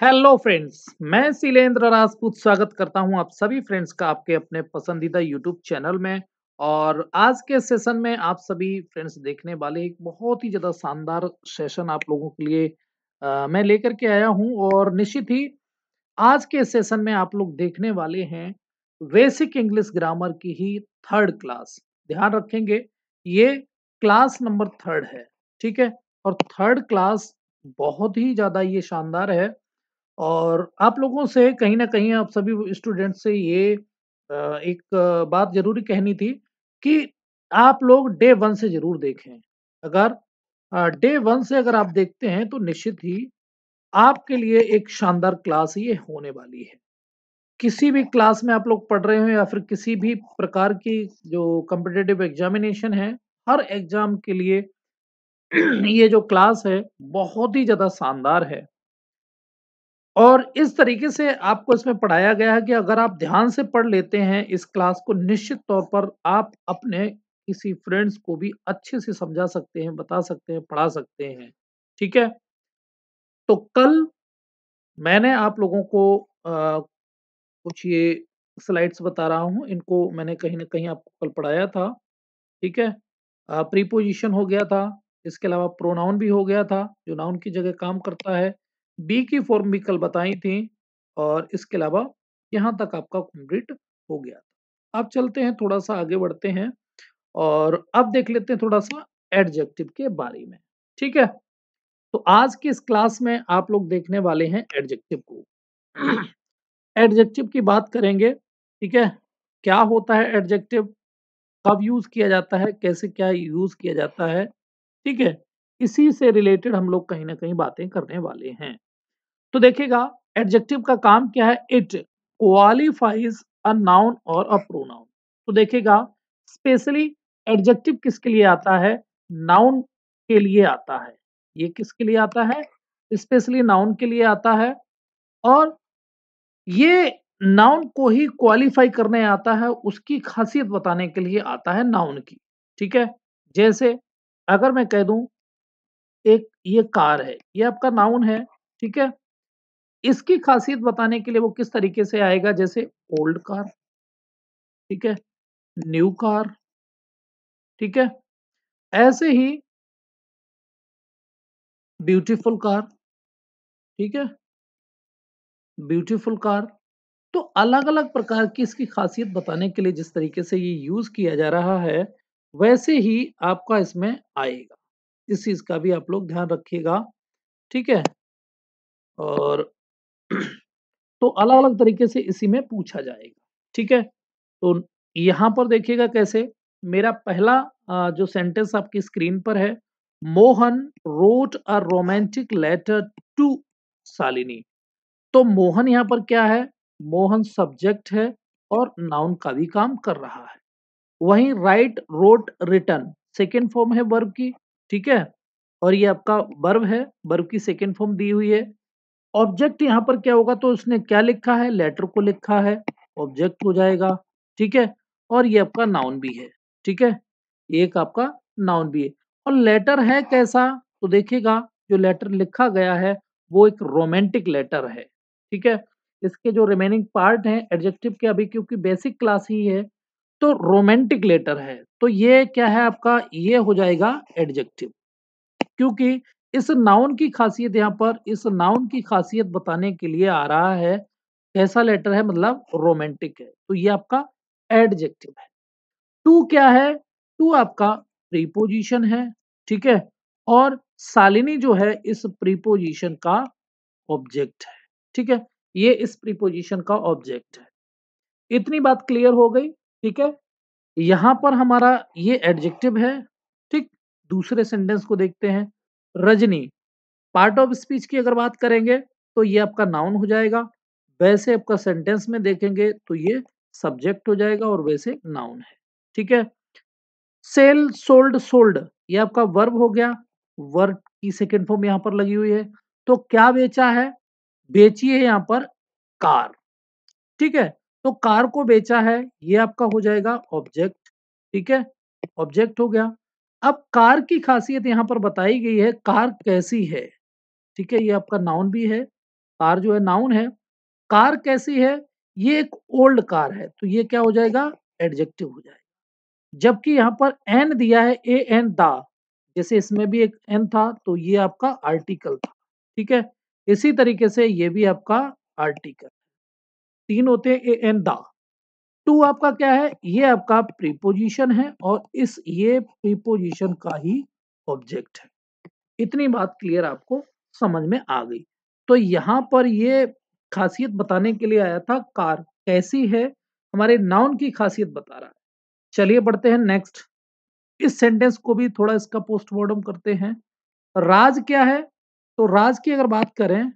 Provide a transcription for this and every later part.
Hello friends, मैं शैलेंद्र राजपूत स्वागत करता हूँ आप सभी फ्रेंड्स का आपके अपने पसंदीदा यूट्यूब चैनल में और आज के सेशन में आप सभी फ्रेंड्स देखने वाले एक बहुत ही ज़्यादा शानदार सेशन आप लोगों के लिए अ, मैं लेकर के आया हूँ और निश्चित ही आज के सेशन में आप लोग देखने वाले हैं बेसिक इंग्लिश ग्रामर की ही थर्ड क्लास। ध्यान रखेंगे ये क्लास नंबर थर्ड है, ठीक है? और थर्ड क्लास बहुत ही ज़्यादा ये शानदार है और आप लोगों से कहीं ना कहीं आप सभी स्टूडेंट से ये एक बात ज़रूरी कहनी थी कि आप लोग डे वन से ज़रूर देखें। अगर डे वन से अगर आप देखते हैं तो निश्चित ही आपके लिए एक शानदार क्लास ये होने वाली है। किसी भी क्लास में आप लोग पढ़ रहे हो या फिर किसी भी प्रकार की जो कम्पिटेटिव एग्ज़ामिनेशन है, हर एग्ज़ाम के लिए ये जो क्लास है बहुत ही ज़्यादा शानदार है। और इस तरीके से आपको इसमें पढ़ाया गया है कि अगर आप ध्यान से पढ़ लेते हैं इस क्लास को निश्चित तौर पर आप अपने किसी फ्रेंड्स को भी अच्छे से समझा सकते हैं, बता सकते हैं, पढ़ा सकते हैं। ठीक है? तो कल मैंने आप लोगों को अ, कुछ ये स्लाइड्स बता रहा हूँ, इनको मैंने कहीं ना कहीं आपको कल पढ़ाया था। ठीक है? प्रीपोज़िशन हो गया था, इसके अलावा प्रोनाउन भी हो गया था, जो नाउन की जगह काम करता है। बी की फ़ॉर्म भी कल बताई थी और इसके अलावा यहाँ तक आपका कंप्लीट हो गया। अब चलते हैं थोड़ा-सा आगे बढ़ते हैं और अब देख लेते हैं थोड़ा-सा एडजेक्टिव के बारे में, ठीक है? तो आज की इस क्लास में आप लोग देखने वाले हैं एडजेक्टिव को। एडजेक्टिव की बात करेंगे, ठीक है? क्या होता है एडजेक्टिव? कब यूज़ किया जाता है? कैसे क्या यूज़ किया जाता है? ठीक है? इसी से रिलेटेड हम लोग कहीं ना कहीं बातें करने वाले हैं। तो देखिएगा एडजेक्टिव का काम क्या है? इट क्वालिफाइज़ अ नाउन और अ प्रोनाउन। तो देखिएगा स्पेशली एडजेक्टिव किसके लिए आता है? नाउन के लिए आता है। ये किसके लिए आता है? स्पेशली नाउन के लिए आता है और ये नाउन को ही क्वालिफ़ाई करने आता है, उसकी ख़ासियत बताने के लिए आता है नाउन की, ठीक है? जैसे अगर मैं कह दूँ एक ये कार है, ये आपका नाउन है, ठीक है? इसकी ख़ासियत बताने के लिए वो किस तरीके से आएगा जैसे ओल्ड कार, ठीक है? न्यू कार, ठीक है? ऐसे ही ब्यूटीफुल कार, ठीक है? ब्यूटीफुल कार तो अलग-अलग प्रकार की इसकी ख़ासियत बताने के लिए जिस तरीके से ये यूज़ किया जा रहा है, वैसे ही आपका इसमें आएगा। इस चीज़ का भी आप लोग ध्यान रखिएगा, ठीक है? और तो अलग-अलग तरीके से इसी में पूछा जाएगा, ठीक है? तो यहाँ पर देखिएगा कैसे मेरा पहला जो सेंटेंस आपकी स्क्रीन पर है, Mohan wrote a romantic letter to Shalini. तो मोहन यहाँ पर क्या है? मोहन सब्जेक्ट है और नाउन का भी काम कर रहा है। वहीं write, wrote, written second form है वर्ब की, ठीक है? और ये आपका वर्ब है, वर्ब की सेकेंड फॉर्म दी हुई है। ऑब्जेक्ट यहाँ पर क्या होगा तो उसने क्या लिखा है? लेटर को लिखा है, ऑब्जेक्ट हो जाएगा, ठीक है? और ये आपका नाउन भी है, ठीक है? एक आपका नाउन भी है और लेटर है कैसा? तो देखिएगा जो लेटर लिखा गया है, वो एक रोमांटिक लेटर है, ठीक है? इसके जो रिमेनिंग पार्ट हैं एडजेक्टिव के अभी क्योंकि बेसिक क्लास ही है, तो रोमांटिक लेटर है। तो ये क्या है आपका? ये हो जाएगा एडजेक्टिव। क्योंकि इस नाउन की ख़ासियत यहाँ पर इस नाउन की ख़ासियत बताने के लिए आ रहा है, कैसा लेटर है मतलब रोमांटिक है। तो ये आपका एडजेक्टिव है। टू क्या है? टू आपका प्रीपोज़िशन है, ठीक है? और सालिनी जो है इस प्रीपोज़िशन का ऑब्जेक्ट है, ठीक है? ये इस प्रीपोज़िशन का ऑब्जेक्ट है। इतनी बात क्लियर हो गई, ठीक है? यहाँ पर हमारा ये एडजेक्टिव है, ठीक? दूसरे सेंटेंस को देखते हैं। रजनी, पार्ट ऑफ़ स्पीच की अगर बात करेंगे, तो ये आपका नाउन हो जाएगा। वैसे आपका सेंटेंस में देखेंगे, तो ये सब्जेक्ट हो जाएगा और वैसे नाउन है, ठीक है? सेल, सोल्ड, सोल्ड ये आपका वर्ब हो गया। वर्ब की सेकेंड फॉर्म यहाँ पर लगी हुई है। तो क्या बेचा है? बेची है यहाँ पर कार, ठीक है? तो कार को बेचा है, ये आपका हो जाएगा ऑब्जेक्ट, ठीक है? ऑब्जेक्ट हो गया। अब कार की खासियत यहाँ पर बताई गई है, कार कैसी है? ठीक है? ये आपका नाउन भी है, कार जो है नाउन है। कार कैसी है? ये एक ओल्ड कार है तो ये क्या हो जाएगा? एडजेक्टिव हो जाएगा। जबकि यहाँ पर एन दिया है ए एन दा जैसे इसमें भी एक एन था तो ये आपका आर्टिकल था। ठीक है इसी तरीके से ये भी आपका आर्टिकल तीन होते हैं ए एन दा। टू आपका क्या है? ये आपका प्रीपोजिशन है और इस ये प्रीपोजिशन का ही ऑब्जेक्ट है। इतनी बात क्लियर आपको समझ में आ गई। तो यहाँ पर ये खासियत बताने के लिए आया था, कार कैसी है? हमारे नाउन की खासियत बता रहा है। चलिए बढ़ते हैं नेक्स्ट इस सेंटेंस को भी थोड़ा इसका पोस्टमार्टम करते हैं। राज क्या है? तो राज की अगर बात करें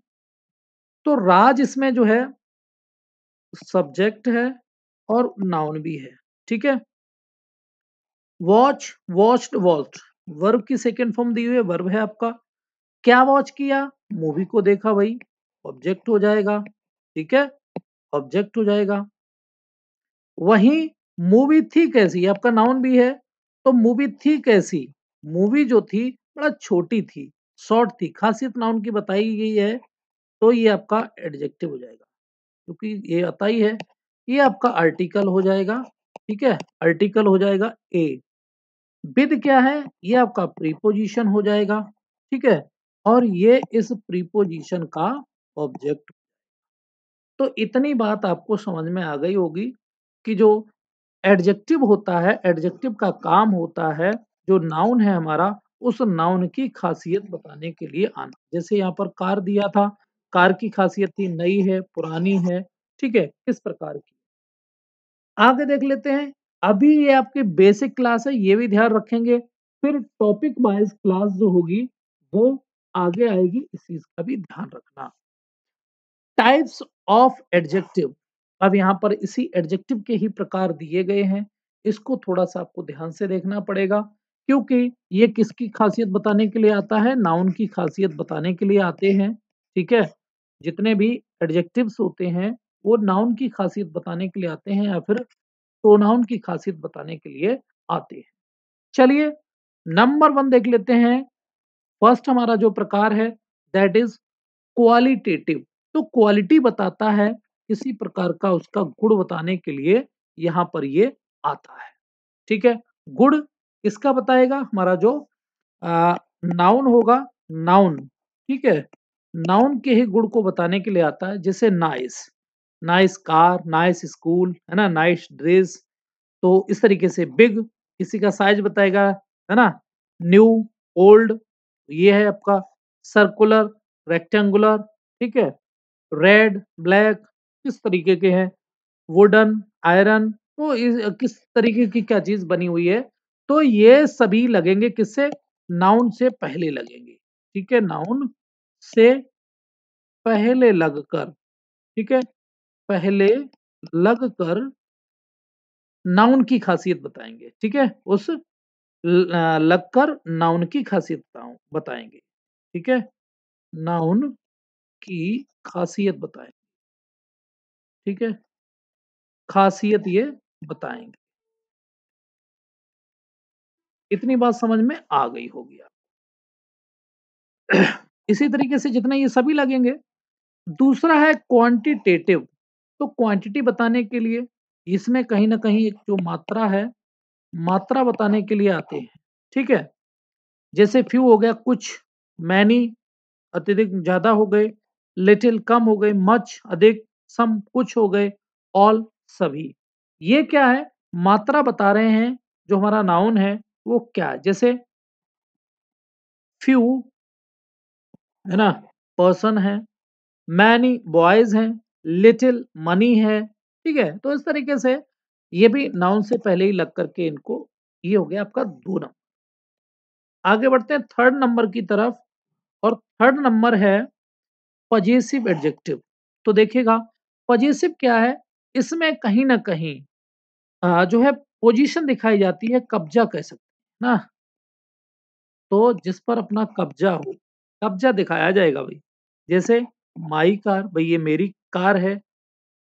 तो राज इसमें जो है सब्जेक्ट है और नाउन भी है, ठीक है? वॉच, वॉच्ड वॉच्ड वर्ब की सेकेंड फॉर्म दी हुई है, वर्ब है आपका। क्या वॉच किया? मूवी को देखा भाई ऑब्जेक्ट हो जाएगा, ठीक है? ऑब्जेक्ट हो जाएगा। वही मूवी थी कैसी? आपका नाउन भी है तो मूवी थी कैसी? मूवी जो थी, बड़ा छोटी थी शॉर्ट थी, खासियत नाउन की बताई गई है तो ये आपका एडजेक्टिव हो जाएगा, क्योंकि ये आता ही है। ये आपका आर्टिकल हो जाएगा, ठीक है? आर्टिकल हो जाएगा ए विद क्या है? ये आपका प्रीपोजिशन हो जाएगा, ठीक है? और ये इस प्रीपोजिशन का ऑब्जेक्ट तो इतनी बात आपको समझ में आ गई होगी कि जो एडजेक्टिव होता है एडजेक्टिव का काम होता है, जो नाउन है हमारा, उस नाउन की खासियत बताने के लिए आना। जैसे यहाँ पर कार दिया था, कार की खासियत थी, नई है, पुरानी है, ठीक है? किस प्रकार की? आगे देख लेते हैं। अभी ये आपकी बेसिक क्लास है, ये भी ध्यान रखेंगे। फिर टॉपिक वाइज क्लास जो होगी, वो आगे आएगी, इस चीज़ का भी ध्यान रखना। टाइप्स ऑफ़ एडजेक्टिव अब यहाँ पर इसी एडजेक्टिव के ही प्रकार दिए गए हैं। इसको थोड़ा सा आपको ध्यान से देखना पड़ेगा, क्योंकि ये किसकी खासियत बताने के लिए आता है? नाउन की खासियत बताने के लिए आते हैं, ठीक है? जितने भी एडजेक्टिव्स होते हैं वो नाउन की खासियत बताने के लिए आते हैं या फिर प्रोनाउन की खासियत बताने के लिए आते हैं। चलिए नंबर वन देख लेते हैं। फ़र्स्ट हमारा जो प्रकार है दैट इज़ क्वालिटेटिव तो क्वालिटी बताता है किसी प्रकार का उसका गुण बताने के लिए यहाँ पर ये आता है। ठीक है? गुण किसका बताएगा? हमारा जो नाउन होगा नाउन ठीक है? नाउन के ही गुण को बताने के लिए आता है, जैसे nice nice car nice school है ना? नाइस ड्रेस तो इस तरीके से बिग किसी का साइज़ बताएगा, है ना? न्यू ओल्ड ये है आपका सर्कुलर रेक्टेंगुलर ठीक है? रेड ब्लैक किस तरीके के हैं? वुडन आयरन तो इस, किस तरीके की क्या चीज़ बनी हुई है? तो ये सभी लगेंगे किससे? नाउन से पहले लगेंगे, ठीक है? नाउन से पहले लगकर, ठीक है? पहले लगकर नाउन की खासियत बताएँगे, ठीक है? उस लगकर नाउन की खासियत बताएँगे, ठीक है? नाउन की खासियत बताएँगे ठीक है? खासियत ये बताएँगे। इतनी बात समझ में आ गई होगी आप। इसी तरीके से जितने ये सभी लगेंगे, दूसरा है क्वांटिटेटिव तो क्वांटिटी बताने के लिए इसमें कहीं ना कहीं एक जो मात्रा है, मात्रा बताने के लिए आते हैं, ठीक है? जैसे फ्यू हो गया, कुछ मैनी अत्यधिक ज़्यादा हो गए लिटिल कम हो गए मच अधिक सम कुछ हो गए ऑल सभी। ये क्या है? मात्रा बता रहे हैं, जो हमारा नाउन है, वो क्या है? जैसे फ्यू है ना? पर्सन है मैनी बॉयज़ हैं लिटिल मनी है ठीक है? तो इस तरीके से ये भी नाउन से पहले ही लग करके इनको ये हो गया आपका दो नंबर। आगे बढ़ते हैं थर्ड नंबर की तरफ़ और थर्ड नंबर है पजेसिव एडजेक्टिव। तो देखिएगा पजेसिव क्या है? इसमें कहीं ना कहीं आ, जो है पोजीशन दिखाई जाती है कब्जा कह सकते हैं ना? तो जिस पर अपना कब्जा हो कब्जा दिखाया जाएगा भाई। जैसे माई कार, भाई ये मेरी कार है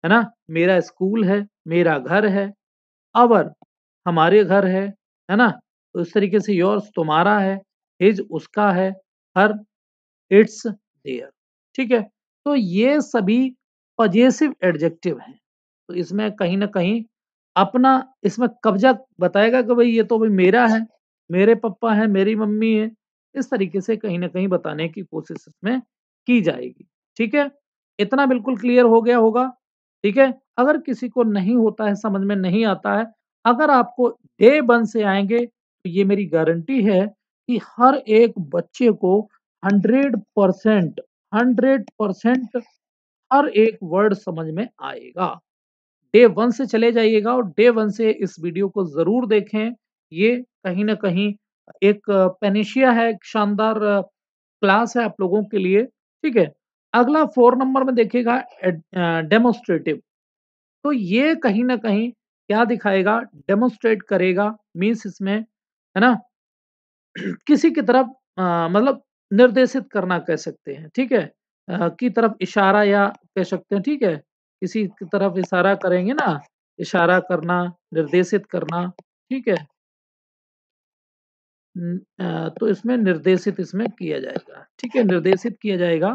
है ना? मेरा स्कूल है, मेरा घर है अवर हमारे घर है है ना? तो इस तरीके से योर्स तुम्हारा है हिज उसका है हर इट्स देयर ठीक है? तो ये सभी पजेसिव एडजेक्टिव हैं। तो इसमें कहीं ना कहीं अपना इसमें कब्जा बताएगा कि भाई ये तो भाई मेरा है, मेरे पापा है, मेरी मम्मी है। इस तरीके से कहीं ना कहीं बताने की कोशिश इसमें की जाएगी। ठीक है? इतना बिल्कुल क्लियर हो गया होगा, ठीक है? अगर किसी को नहीं होता है, समझ में नहीं आता है, अगर आपको डे वन से आएँगे तो ये मेरी गारंटी है कि हर एक बच्चे को हंड्रेड परसेंट हंड्रेड परसेंट हर एक वर्ड समझ में आएगा। डे वन से चले जाइएगा और डे वन से इस वीडियो को ज़रूर देखें। ये कहीं ना कहीं एक पेनिशिया है, एक शानदार क्लास है आप लोगों के लिए, ठीक है? अगला फोर नंबर में देखिएगा डेमोस्ट्रेटिव तो ये कहीं ना कहीं क्या दिखाएगा? डेमोस्ट्रेट करेगा मीन्स इसमें है ना? किसी की तरफ़ मतलब निर्देशित करना कह सकते हैं ठीक है? आ, की तरफ़ इशारा या कह सकते हैं ठीक है? किसी की तरफ़ इशारा करेंगे ना इशारा करना निर्देशित करना ठीक है? तो इसमें निर्देशित इसमें किया जाएगा ठीक है? निर्देशित किया जाएगा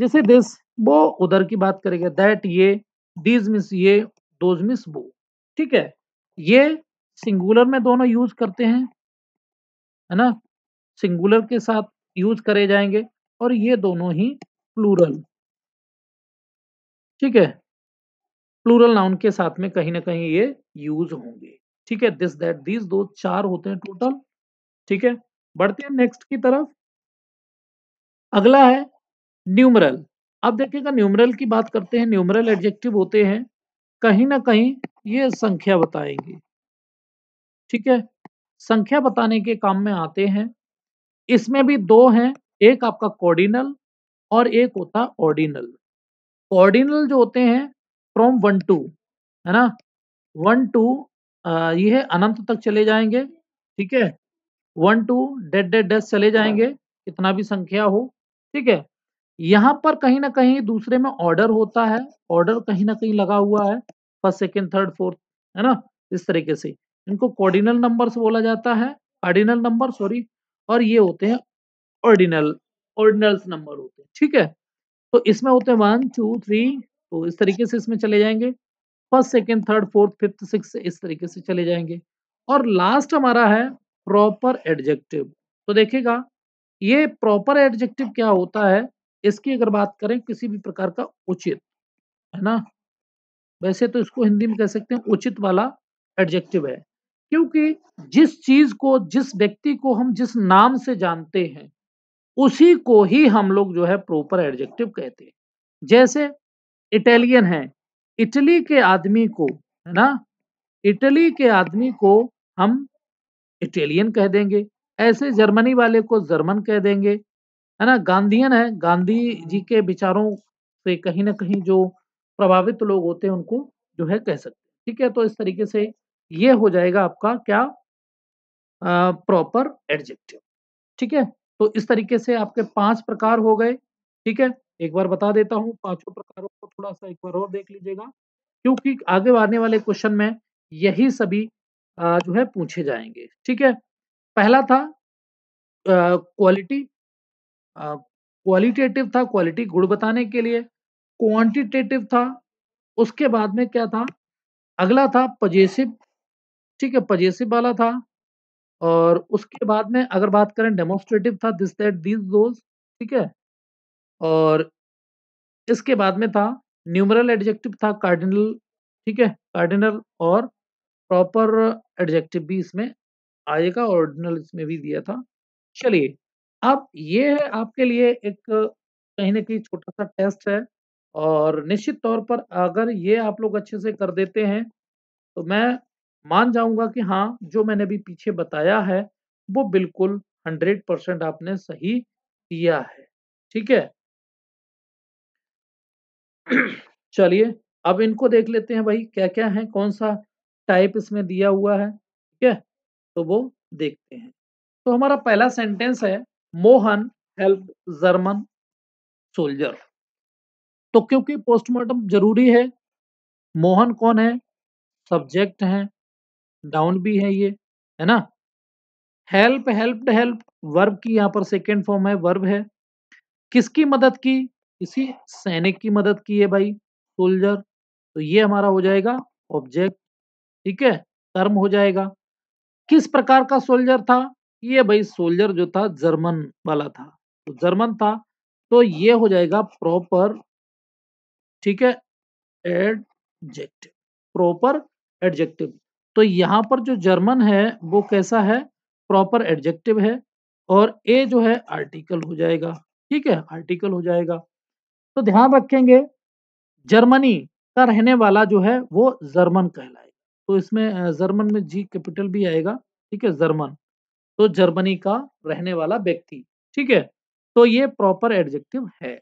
जैसे दिस वो उधर की बात करेगा दैट ये दीज मिस ये दोज मिस वो, ठीक है? ये सिंगुलर में दोनों यूज़ करते हैं, है ना? सिंगुलर के साथ यूज़ करे जाएँगे और ये दोनों ही प्लूरल ठीक है? प्लूरल नाउन के साथ में कहीं ना कहीं ये यूज़ होंगे, ठीक है? दिस दैट दीज दो, चार होते हैं टोटल ठीक है? बढ़ते हैं नेक्स्ट की तरफ़। अगला है न्यूमरल। अब देखिएगा, न्यूमरल की बात करते हैं, न्यूमरल एडजेक्टिव होते हैं, कहीं ना कहीं ये संख्या बताएँगे। ठीक है? संख्या बताने के काम में आते हैं। इसमें भी दो हैं, एक आपका कोर्डिनल और एक होता ऑर्डिनल ऑर्डिनल जो होते हैं फ्रॉम वन टू है ना? वन टू ये अनंत तक चले जाएँगे। ठीक है? One two dead dead dead चले जाएँगे, कितना भी संख्या हो। ठीक है? यहाँ पर कहीं ना कहीं दूसरे में ऑर्डर होता है ऑर्डर कहीं ना कहीं लगा हुआ है फ़र्स्ट सेकेंड थर्ड फोर्थ है ना? इस तरीके से। इनको कोर्डिनल नंबर्स बोला जाता है ऑर्डिनल नंबर सॉरी और ये होते हैं ऑर्डिनल ऑर्डिनल्स नंबर होते हैं, ठीक है? तो इसमें होते हैं वन टू थ्री तो इस तरीके से इसमें चले जाएँगे। First second third fourth fifth six इस तरीके से चले जाएँगे। और लास्ट हमारा है प्रॉपर एडजेक्टिव तो देखिएगा, ये प्रॉपर एडजेक्टिव क्या होता है? इसकी अगर बात करें किसी भी प्रकार का उचित, है ना? वैसे तो इसको हिंदी में कह सकते हैं उचित वाला एडजेक्टिव है। क्योंकि जिस चीज़ को, जिस व्यक्ति को हम जिस नाम से जानते हैं, उसी को ही हम लोग जो है प्रॉपर एडजेक्टिव कहते हैं। जैसे इटालियन है, इटली के आदमी को, है ना? इटली के आदमी को हम इटालियन कह देंगे, ऐसे जर्मनी वाले को जर्मन कह देंगे है ना? गांधीयन है। गांधी जी के विचारों से कहीं ना कहीं जो प्रभावित लोग होते हैं उनको जो है कह सकते हैं। ठीक है? तो इस तरीके से ये हो जाएगा आपका क्या? प्रॉपर एडजेक्टिव ठीक है? तो इस तरीके से आपके पाँच प्रकार हो गए। ठीक है? एक बार बता देता हूँ पाँचों प्रकारों को थोड़ा सा एक बार और देख लीजिएगा क्योंकि आगे आने वाले क्वेश्चन में यही सभी जो है पूछे जाएँगे। ठीक है? पहला था क्वालिटी क्वालिटेटिव था क्वालिटी गुण बताने के लिए क्वांटिटेटिव था, उसके बाद में क्या था? अगला था पजेसिव ठीक है पजेसिव वाला था, और उसके बाद में अगर बात करें डेमोस्ट्रेटिव था दिस दैट दिस दोज ठीक है, और इसके बाद में था न्यूमरल एडजेक्टिव था कार्डिनल ठीक है कार्डिनल और प्रॉपर एडजेक्टिव भी इसमें आएगा ऑर्डिनल इसमें भी दिया था। चलिए अब ये है आपके लिए एक कहीं ना कहीं छोटा सा टेस्ट है और निश्चित तौर पर अगर ये आप लोग अच्छे से कर देते हैं तो मैं मान जाऊँगा कि हाँ जो मैंने भी पीछे बताया है, वो बिल्कुल हंड्रेड परसेंट आपने सही किया है। ठीक है? चलिए, अब इनको देख लेते हैं भाई क्या क्या है कौन सा टाइप इसमें दिया हुआ है, ठीक है? तो वो देखते हैं। तो हमारा पहला सेंटेंस है मोहन हेल्प जर्मन सोल्जर। तो क्योंकि पोस्टमार्टम ज़रूरी है, मोहन कौन है? सब्जेक्ट है, डाउन भी है ये, है ना? हेल्प, हेल्प्ड हेल्प वर्ब की यहाँ पर सेकेंड फॉर्म है, वर्ब है। किसकी मदद की? किसी सैनिक की मदद की है भाई, सोल्जर। तो ये हमारा हो जाएगा ऑब्जेक्ट ठीक है? कर्म हो जाएगा। किस प्रकार का सोल्जर था? ये भाई सोल्जर जो था, जर्मन वाला था। तो जर्मन था तो ये हो जाएगा प्रॉपर ठीक है, एडजेक्टिव, प्रॉपर एडजेक्टिव। तो यहाँ पर जो जर्मन है, वो कैसा है? प्रॉपर एडजेक्टिव है और ए जो है, आर्टिकल हो जाएगा, ठीक है, आर्टिकल हो जाएगा। तो ध्यान रखेंगे, जर्मनी का रहने वाला जो है, वो जर्मन कहलाएगा। तो इसमें जर्मन में जी कैपिटल भी आएगा, ठीक है, जर्मन। तो जर्मनी का रहने वाला व्यक्ति, ठीक है? तो ये प्रॉपर एडजेक्टिव है।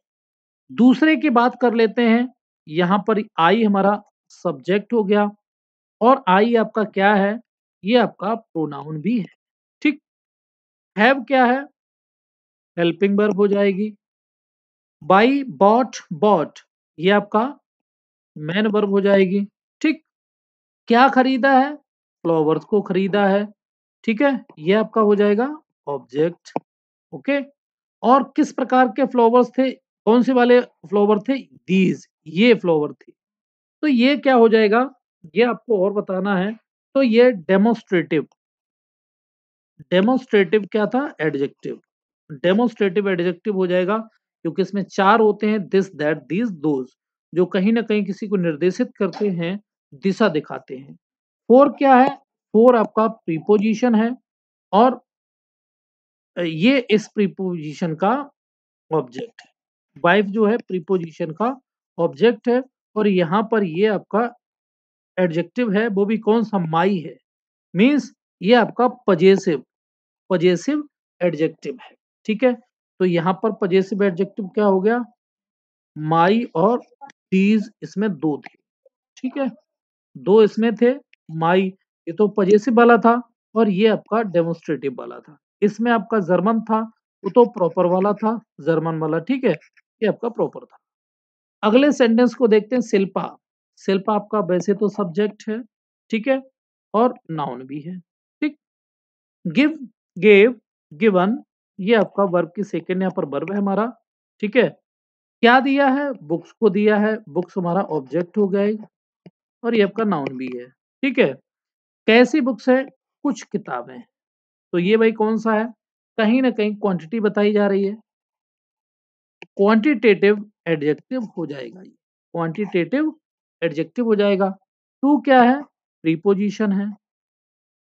दूसरे की बात कर लेते हैं। यहाँ पर आई हमारा सब्जेक्ट हो गया और आई आपका क्या है? ये आपका प्रोनाउन भी है, ठीक? हैव क्या है? हेल्पिंग वर्ब हो जाएगी। बाई बॉट बॉट ये आपका मैन वर्ब हो जाएगी, ठीक? क्या खरीदा है? फ्लावर्स को खरीदा है। ठीक है? ये आपका हो जाएगा ऑब्जेक्ट ओके और किस प्रकार के फ्लावर्स थे? कौन से वाले फ्लावर थे? दीज ये फ्लावर थे। तो ये क्या हो जाएगा? ये आपको और बताना है। तो ये डेमोस्ट्रेटिव डेमोस्ट्रेटिव क्या था? एडजेक्टिव डेमोस्ट्रेटिव एडजेक्टिव हो जाएगा क्योंकि इसमें चार होते हैं दिस दैट दिस दोज जो कहीं ना कहीं किसी को निर्देशित करते हैं, दिशा दिखाते हैं। फोर क्या है? फोर आपका प्रीपोजिशन है और ये इस प्रीपोजिशन का ऑब्जेक्ट है। वाइफ जो है प्रीपोजिशन का ऑब्जेक्ट है और यहाँ पर ये आपका एडजेक्टिव है, वो भी कौन सा माई है। मीन्स ये आपका पजेसिव पजेसिव एडजेक्टिव है, ठीक है? तो यहाँ पर पजेसिव एडजेक्टिव क्या हो गया? माई और दीज इसमें दो थे, ठीक है? दो इसमें थे, माई ये तो पजेसिव वाला था और ये आपका डेमोस्ट्रेटिव वाला था। इसमें आपका जर्मन था, वो तो प्रॉपर वाला था, जर्मन वाला, ठीक है? ये आपका प्रॉपर था। अगले सेंटेंस को देखते हैं, शिल्पा। शिल्पा आपका वैसे तो सब्जेक्ट है, ठीक है? और नाउन भी है, ठीक? गिव, गेव, गिवन, ये आपका वर्ब की सेकेंड यहाँ पर वर्ब है हमारा, ठीक है? क्या दिया है? बुक्स को दिया है, बुक्स हमारा ऑब्जेक्ट हो गया और ये आपका नाउन भी है, ठीक है? कैसी बुक्स है? कुछ किताबें। तो ये भाई कौन सा है? कहीं ना कहीं क्वांटिटी बताई जा रही है। क्वांटिटेटिव एडजेक्टिव हो जाएगा ये। क्वांटिटेटिव एडजेक्टिव हो जाएगा। टू क्या है? प्रीपोजिशन है।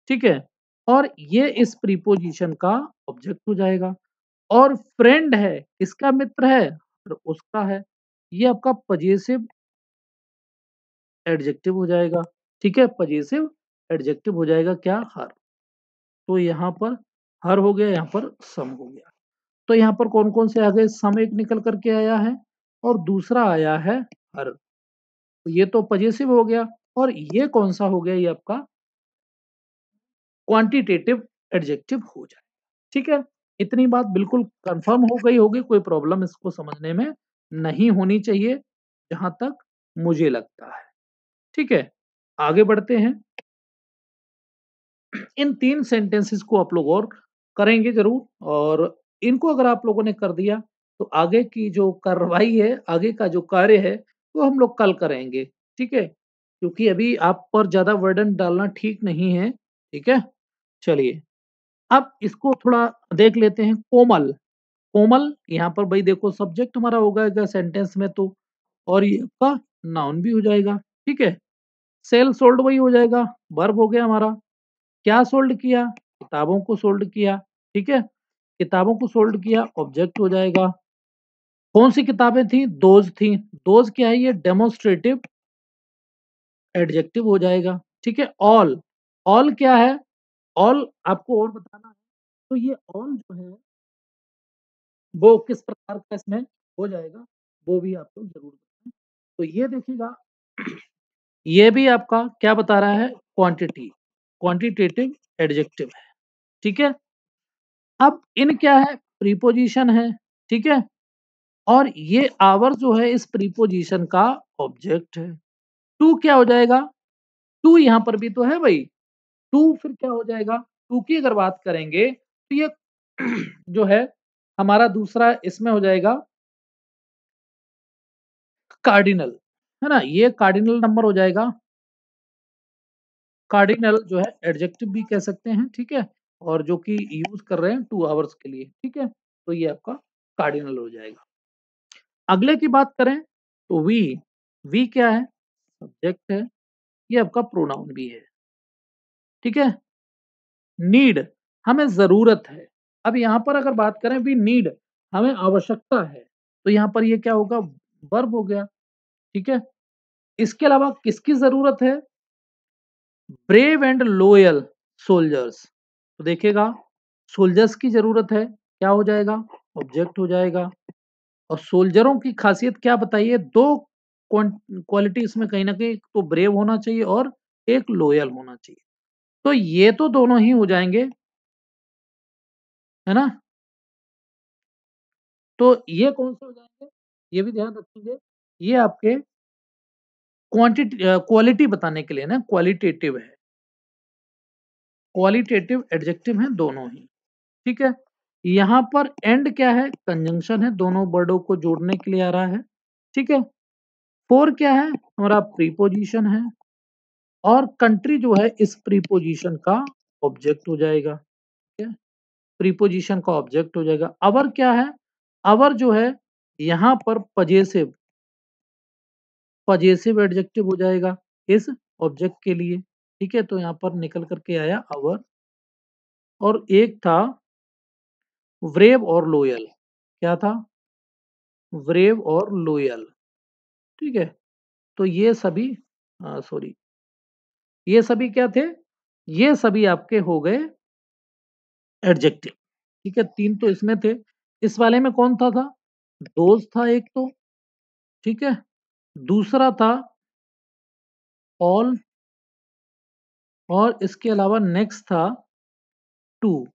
ठीक है? और ये इस प्रीपोजिशन का ऑब्जेक्ट हो जाएगा। और फ्रेंड है, किसका मित्र है? और उसका है। ये आपका पजेसिव एडजेक्टिव हो जाएगा। ठीक है? पजेसिव एडजेक्टिव हो जाएगा क्या? हर। तो यहाँ पर हर हो गया, यहाँ पर सम हो गया। तो यहाँ पर कौन कौन से आ गए? सम एक निकल करके आया है और दूसरा आया है हर। तो ये तो पजेसिव हो गया और ये कौन सा हो गया? ये आपका क्वांटिटेटिव एडजेक्टिव हो जाए ठीक है? इतनी बात बिल्कुल कंफर्म हो गई होगी, कोई प्रॉब्लम इसको समझने में नहीं होनी चाहिए, जहाँ तक मुझे लगता है। ठीक है? आगे बढ़ते हैं। इन तीन सेंटेंसेस को आप लोग और करेंगे ज़रूर, और इनको अगर आप लोगों ने कर दिया तो आगे की जो कार्रवाई है, आगे का जो कार्य है वो हम लोग कल करेंगे, ठीक है? क्योंकि अभी आप पर ज़्यादा वर्डन डालना ठीक नहीं है, ठीक है? चलिए, अब इसको थोड़ा देख लेते हैं, कोमल कोमल, यहाँ पर भाई देखो सब्जेक्ट हमारा होगा सेंटेंस में तो और ये आपका नाउन भी हो जाएगा, ठीक है? सेल सोल्ड वही हो जाएगा वर्ब हो गया हमारा क्या सोल्ड किया? किताबों को सोल्ड किया, ठीक है? किताबों को सोल्ड किया, ऑब्जेक्ट हो जाएगा। कौन सी किताबें थी? दोज थी। दोज क्या है? ये डेमोन्स्ट्रेटिव एडजेक्टिव हो जाएगा, ठीक है? ऑल। ऑल क्या है? ऑल आपको और बताना है। तो ये ऑल जो है वो किस प्रकार का इसमें हो जाएगा, वो भी आपको ज़रूर बताएँ। तो ये देखिएगा, ये भी आपका क्या बता रहा है? क्वांटिटी। क्वांटिटेटिव एडजेक्टिव है, ठीक है? अब इन क्या है? प्रीपोजिशन है, ठीक है? और ये आवर जो है इस प्रीपोजिशन का ऑब्जेक्ट है। टू क्या हो जाएगा? टू यहाँ पर भी तो है भाई। टू फिर क्या हो जाएगा? टू की अगर बात करेंगे तो ये जो है हमारा दूसरा इसमें हो जाएगा कार्डिनल है ना? ये कार्डिनल नंबर हो जाएगा। कार्डिनल जो है एडजेक्टिव भी कह सकते हैं, ठीक है? और जो कि यूज़ कर रहे हैं टू आवर्स के लिए, ठीक है? तो ये आपका कार्डिनल हो जाएगा। अगले की बात करें तो वी वी क्या है? सब्जेक्ट है, ये आपका प्रोनाउन भी है। ठीक है? नीड हमें ज़रूरत है। अब यहाँ पर अगर बात करें वी नीड हमें आवश्यकता है। तो यहाँ पर ये क्या होगा? वर्ब हो गया, ठीक है? इसके अलावा किसकी ज़रूरत है? ब्रेव एंड लोयल सोल्जर्स तो देखेगा सोल्जर्स की ज़रूरत है, क्या हो जाएगा? ऑब्जेक्ट हो जाएगा। और सोल्जरों की खासियत क्या बताइए? दो क्वालिटी इसमें कहीं ना कहीं तो ब्रेव होना चाहिए और एक लोयल होना चाहिए। तो ये तो दोनों ही हो जाएँगे। है ना? तो ये कौन से हो जाएँगे? ये भी ध्यान रखेंगे ये आपके क्वांटिटी क्वालिटी बताने के लिए ना क्वालिटेटिव है। क्वालिटेटिव एडजेक्टिव है दोनों ही, ठीक है? यहाँ पर एंड क्या है? कंजंक्शन है, दोनों वर्डों को जोड़ने के लिए आ रहा है, ठीक है? फोर क्या है? हमारा प्रीपोजिशन है, और कंट्री जो है, इस प्रीपोजिशन का ऑब्जेक्ट हो जाएगा, ठीक है? प्रीपोजिशन का ऑब्जेक्ट हो जाएगा। अवर क्या है? अवर जो है, यहाँ पर पजेसिव पजेसिव एडजेक्टिव हो जाएगा इस ऑब्जेक्ट के लिए। ठीक है तो यहाँ पर निकल करके आया अवर और एक था व्रेव और लोयल क्या था? व्रेव और लोयल ठीक है तो ये सभी सॉरी ये सभी क्या थे? ये सभी आपके हो गए एडजेक्टिव ठीक है, तीन तो इसमें थे। इस वाले में कौन था था? दोज था एक तो। ठीक है दूसरा था ऑल और इसके अलावा नेक्स्ट था टू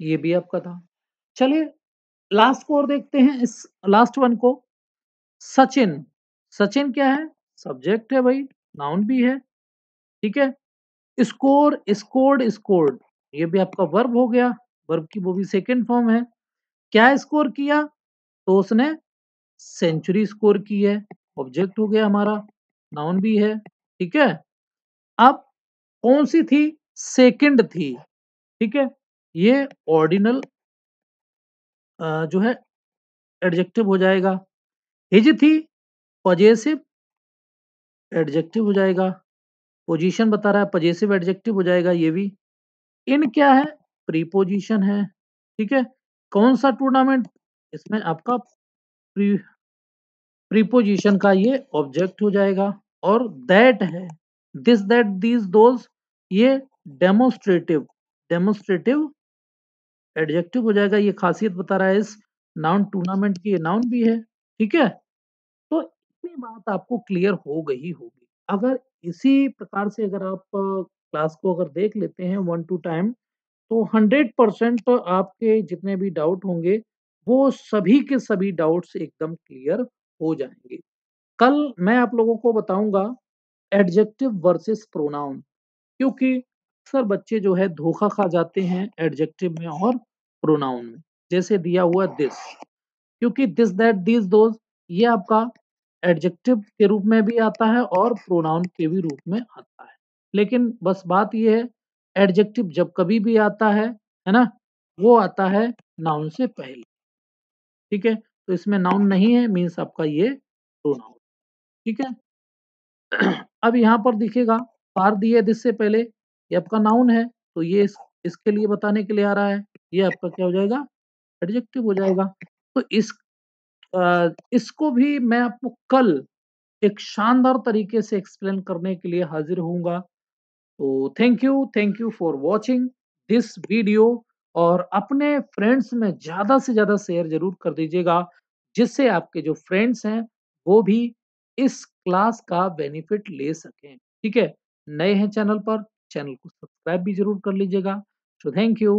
ये भी आपका था। चलिए लास्ट को और देखते हैं इस लास्ट वन को। सचिन सचिन क्या है? सब्जेक्ट है भाई नाउन भी है, ठीक है? स्कोर स्कोर्ड स्कोर्ड ये भी आपका वर्ब हो गया वर्ब की वो भी सेकेंड फॉर्म है। क्या स्कोर किया? तो उसने सेंचुरी स्कोर की है, ऑब्जेक्ट हो गया हमारा, नाउन भी है, ठीक है? अब कौन सी थी? सेकंड थी, ठीक है? ये ऑर्डिनल जो है, एडजेक्टिव हो जाएगा। हिज थी? पॉजेसिव एडजेक्टिव हो जाएगा। पोजीशन बता रहा है, पॉजेसिव एडजेक्टिव हो जाएगा ये भी। इन क्या है? प्रीपोजिशन है, ठीक है? कौन सा टूर्नामेंट? इसमें आपका प्री प्रीपोजिशन का ये ऑब्जेक्ट हो जाएगा और दैट है। दिस दैट दीज दोज ये डेमोस्ट्रेटिव डेमोस्ट्रेटिव एडजेक्टिव हो जाएगा। ये खासियत बता रहा है इस नाउन टूर्नामेंट की। नाउन भी है, ठीक है? तो इतनी बात आपको क्लियर हो गई होगी। अगर इसी प्रकार से अगर आप क्लास को अगर देख लेते हैं वन टू टाइम तो हंड्रेड परसेंट आपके जितने भी डाउट होंगे, वो सभी के सभी डाउट्स एकदम क्लियर हो जाएँगे। कल मैं आप लोगों को बताऊँगा एडजेक्टिव वर्सेस प्रोनाउन क्योंकि अक्सर बच्चे जो है धोखा खा जाते हैं एडजेक्टिव में और प्रोनाउन में। जैसे दिया हुआ दिस क्योंकि दिस दैट दिस दोज ये आपका एडजेक्टिव के रूप में भी आता है और प्रोनाउन के भी रूप में आता है। लेकिन बस बात ये है एडजेक्टिव जब कभी भी आता है है ना, वो आता है नाउन से पहले। ठीक है? तो इसमें नाउन नहीं है मीन्स आपका ये प्रोनाउन ठीक है? अब यहाँ पर दिखेगा पार दिए दिस से पहले ये आपका नाउन है तो ये इस, इसके लिए बताने के लिए आ रहा है ये आपका क्या हो जाएगा? एडजेक्टिव हो जाएगा। तो इस आ, इसको भी मैं आपको कल एक शानदार तरीके से एक्सप्लेन करने के लिए हाजिर होऊँगा। तो thank you thank you for watching this video और अपने फ्रेंड्स में ज़्यादा से ज़्यादा शेयर ज़रूर कर दीजिएगा। जिससे आपके जो फ्रेंड्स हैं, वो भी इस क्लास का बेनिफिट ले सकें। ठीक है? नए हैं चैनल पर चैनल को सब्सक्राइब भी ज़रूर कर लीजिएगा। So thank you